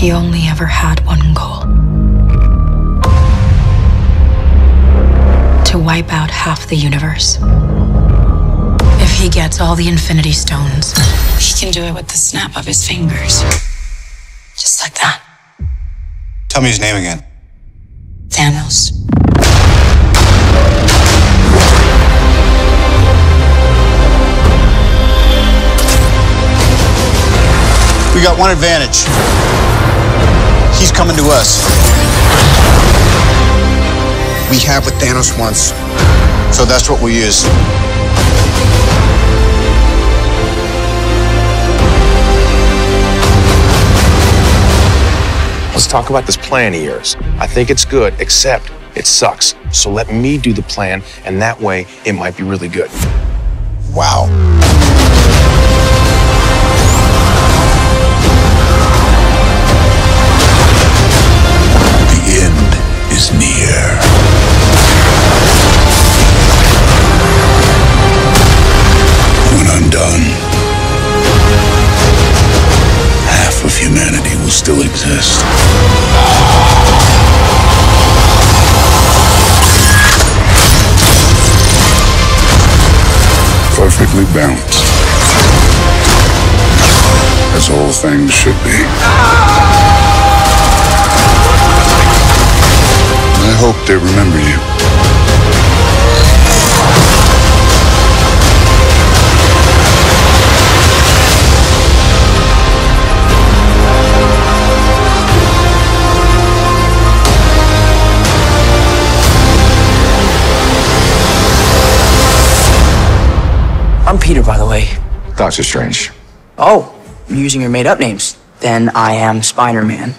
He only ever had one goal to wipe out half the universe. If he gets all the Infinity Stones, he can do it with the snap of his fingers. Just like that. Tell me his name again. Thanos. We got one advantage. He's coming to us. We have what Thanos wants. So that's what we use. Let's talk about this plan of yours. I think it's good, except it sucks. So let me do the plan, and that way it might be really good. Wow. Humanity will still exist. Perfectly balanced. As all things should be. I hope they remember you. I'm Peter, by the way. Doctor Strange. Oh, you're using your made up names. Then I am Spider Man.